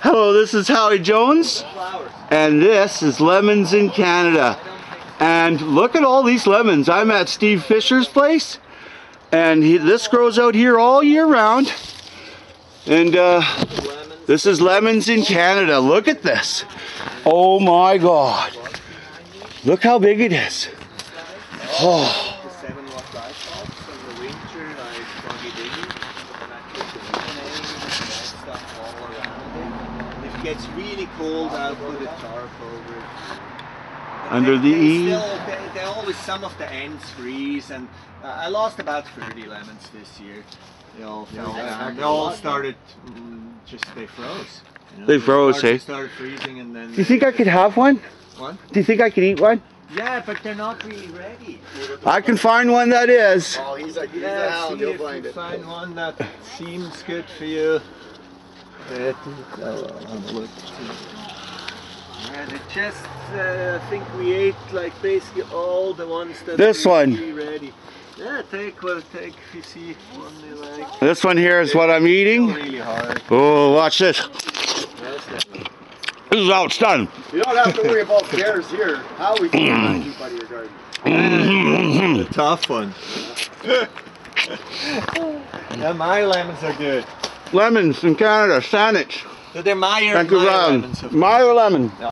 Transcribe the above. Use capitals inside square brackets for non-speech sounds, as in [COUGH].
Hello, this is Howie Jones, and this is Lemons in Canada. And look at all these lemons. I'm at Steve Fisher's place, and he, this grows out here all year round. And uh, this is lemons in Canada. Look at this. Oh my God. Look how big it is. Oh. the seven watt drive pods in the winter, like Froggy Diggy, and I put the vitamin and stuff all around it. Gets really cold, I'll put a tarp over it. But Under they, the they E? Still, they, they always, some of the ends freeze, and uh, I lost about 30 lemons this year. They all fell down. They all started, mm, just, they froze. you know, They froze, started, eh? started freezing and then... Do you think I could have one? What? Do you think I could eat one? Yeah, but they're not really ready. I can find one that is. Oh, he's a, he's a Yeah, hound, see he'll if find you it. find one that seems good for you. That, oh, I'll have. Yeah, they just, uh, I think we ate like basically all the ones that This were one. ready. Yeah, take well, take if you see one you like. This one here is what I'm eating. really hard. Oh, watch this. Yes, that- This is outstanding. You don't have to worry about bears here. How we can keep out of your garden. a tough one. [LAUGHS] yeah, my lemons are good. Lemons in Canada, Saanich, So they're Meyer, Meyer lemons. Meyer lemon.